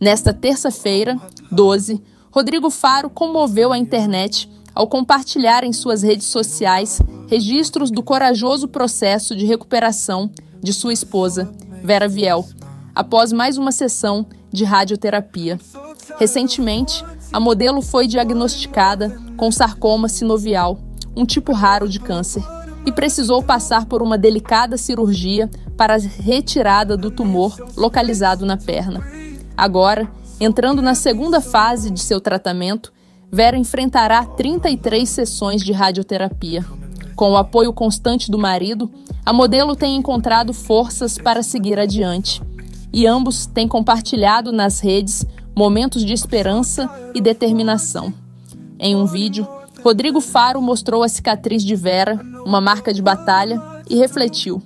Nesta terça-feira, 12, Rodrigo Faro comoveu a internet ao compartilhar em suas redes sociais registros do corajoso processo de recuperação de sua esposa, Vera Viel, após mais uma sessão de radioterapia. Recentemente, a modelo foi diagnosticada com sarcoma sinovial, um tipo raro de câncer, e precisou passar por uma delicada cirurgia para a retirada do tumor localizado na perna. Agora, entrando na segunda fase de seu tratamento, Vera enfrentará 33 sessões de radioterapia. Com o apoio constante do marido, a modelo tem encontrado forças para seguir adiante. E ambos têm compartilhado nas redes momentos de esperança e determinação. Em um vídeo, Rodrigo Faro mostrou a cicatriz de Vera, uma marca de batalha, e refletiu: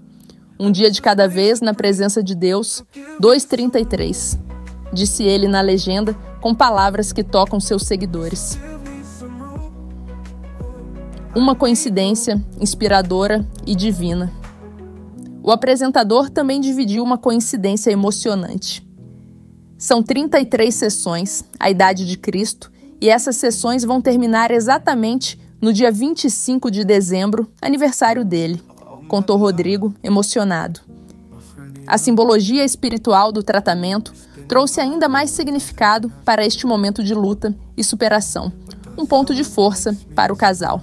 Um dia de cada vez na presença de Deus, 233. Disse ele na legenda com palavras que tocam seus seguidores. Uma coincidência inspiradora e divina. O apresentador também dividiu uma coincidência emocionante. São 33 sessões, a idade de Cristo, e essas sessões vão terminar exatamente no dia 25 de dezembro, aniversário dele, contou Rodrigo, emocionado. A simbologia espiritual do tratamento trouxe ainda mais significado para este momento de luta e superação, um ponto de força para o casal.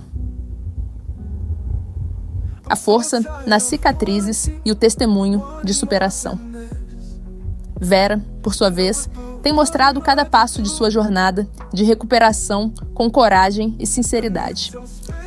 A força nas cicatrizes e o testemunho de superação. Vera, por sua vez, tem mostrado cada passo de sua jornada de recuperação com coragem e sinceridade.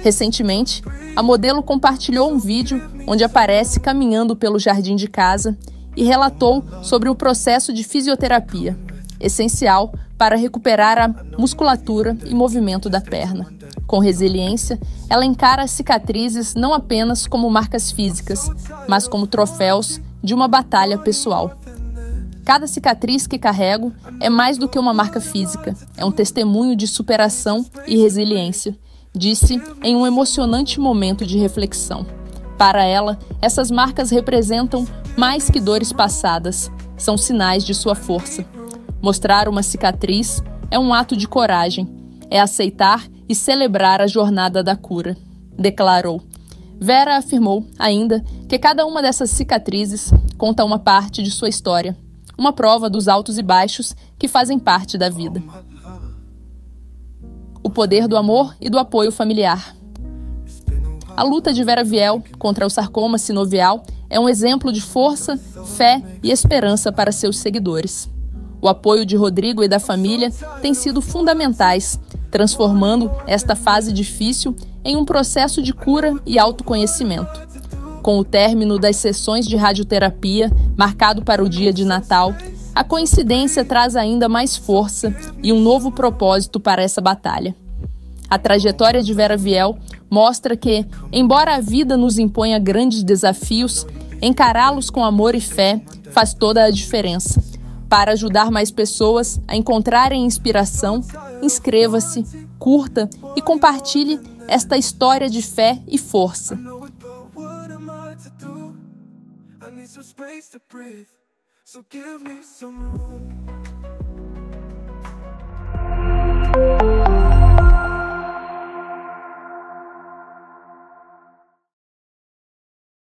Recentemente, a modelo compartilhou um vídeo onde aparece caminhando pelo jardim de casa e relatou sobre o processo de fisioterapia, essencial para recuperar a musculatura e movimento da perna. Com resiliência, ela encara as cicatrizes não apenas como marcas físicas, mas como troféus de uma batalha pessoal. Cada cicatriz que carrego é mais do que uma marca física, é um testemunho de superação e resiliência, disse em um emocionante momento de reflexão. Para ela, essas marcas representam mais que dores passadas, são sinais de sua força. Mostrar uma cicatriz é um ato de coragem, é aceitar e celebrar a jornada da cura, declarou. Vera afirmou ainda que cada uma dessas cicatrizes conta uma parte de sua história, uma prova dos altos e baixos que fazem parte da vida. O poder do amor e do apoio familiar. A luta de Vera Viel contra o sarcoma sinovial é um exemplo de força, fé e esperança para seus seguidores. O apoio de Rodrigo e da família tem sido fundamentais, transformando esta fase difícil em um processo de cura e autoconhecimento. Com o término das sessões de radioterapia, marcado para o dia de Natal, a coincidência traz ainda mais força e um novo propósito para essa batalha. A trajetória de Vera Viel mostra que, embora a vida nos imponha grandes desafios, encará-los com amor e fé faz toda a diferença. Para ajudar mais pessoas a encontrarem inspiração, inscreva-se, curta e compartilhe esta história de fé e força. So give me some room.